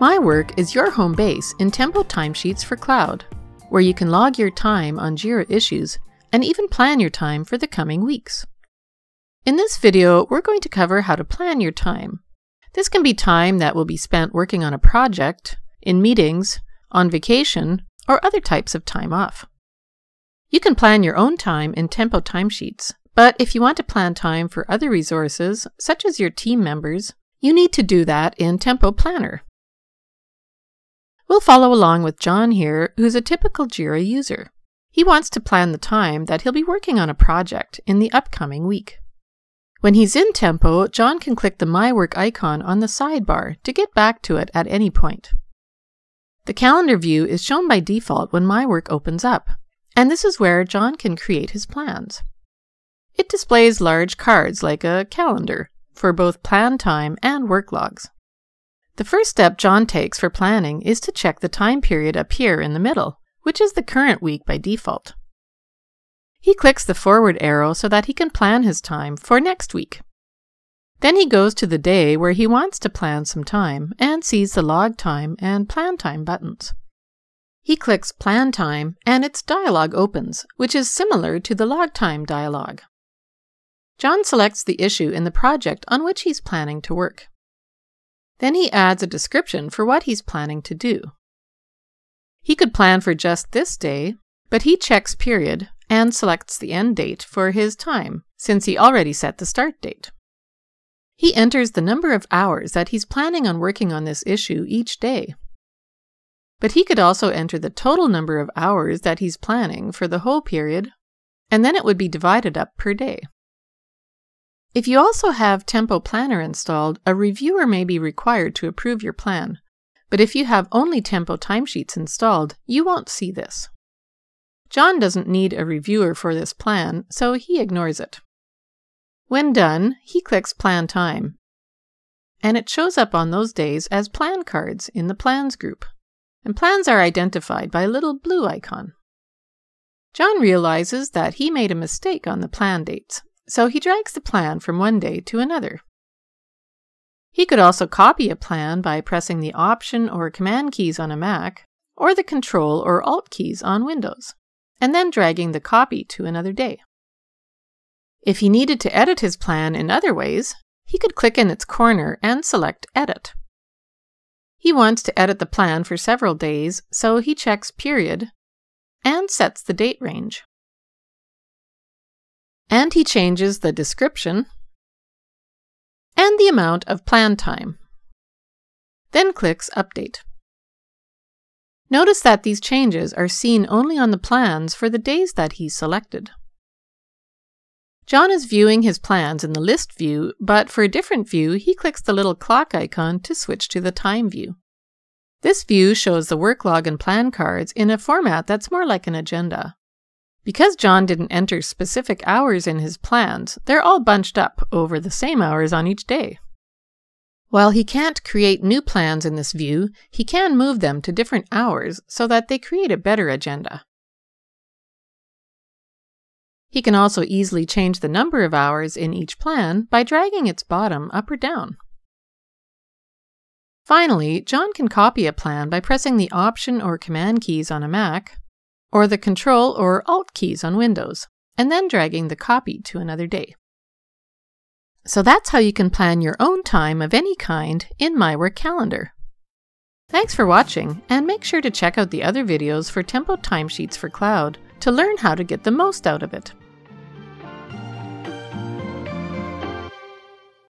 My Work is your home base in Tempo timesheets for cloud, where you can log your time on Jira issues and even plan your time for the coming weeks. In this video, we're going to cover how to plan your time. This can be time that will be spent working on a project, in meetings, on vacation, or other types of time off. You can plan your own time in Tempo timesheets, but if you want to plan time for other resources, such as your team members, you need to do that in Tempo Planner. We'll follow along with John here, who's a typical Jira user. He wants to plan the time that he'll be working on a project in the upcoming week. When he's in Tempo, John can click the My Work icon on the sidebar to get back to it at any point. The calendar view is shown by default when My Work opens up, and this is where John can create his plans. It displays large cards like a calendar for both plan time and work logs. The first step John takes for planning is to check the time period up here in the middle, which is the current week by default. He clicks the forward arrow so that he can plan his time for next week. Then he goes to the day where he wants to plan some time and sees the log time and plan time buttons. He clicks Plan Time and its dialog opens, which is similar to the log time dialog. John selects the issue in the project on which he's planning to work. Then he adds a description for what he's planning to do. He could plan for just this day, but he checks period and selects the end date for his time, since he already set the start date. He enters the number of hours that he's planning on working on this issue each day. But he could also enter the total number of hours that he's planning for the whole period, and then it would be divided up per day. If you also have Tempo Planner installed, a reviewer may be required to approve your plan. But if you have only Tempo timesheets installed, you won't see this. John doesn't need a reviewer for this plan, so he ignores it. When done, he clicks Plan Time, and it shows up on those days as plan cards in the Plans group. And plans are identified by a little blue icon. John realizes that he made a mistake on the plan dates, so he drags the plan from one day to another. He could also copy a plan by pressing the Option or Command keys on a Mac, or the Control or Alt keys on Windows, and then dragging the copy to another day. If he needed to edit his plan in other ways, he could click in its corner and select Edit. He wants to edit the plan for several days, so he checks Period and sets the date range. And he changes the description and the amount of plan time. Then clicks Update. Notice that these changes are seen only on the plans for the days that he selected. John is viewing his plans in the list view, but for a different view, he clicks the little clock icon to switch to the time view. This view shows the work log and plan cards in a format that's more like an agenda. Because John didn't enter specific hours in his plans, they're all bunched up over the same hours on each day. While he can't create new plans in this view, he can move them to different hours so that they create a better agenda. He can also easily change the number of hours in each plan by dragging its bottom up or down. Finally, John can copy a plan by pressing the Option or Command keys on a Mac or the Control or Alt keys on Windows, and then dragging the copy to another day. So that's how you can plan your own time of any kind in My Work Calendar. Thanks for watching, and make sure to check out the other videos for Tempo timesheets for Cloud to learn how to get the most out of it.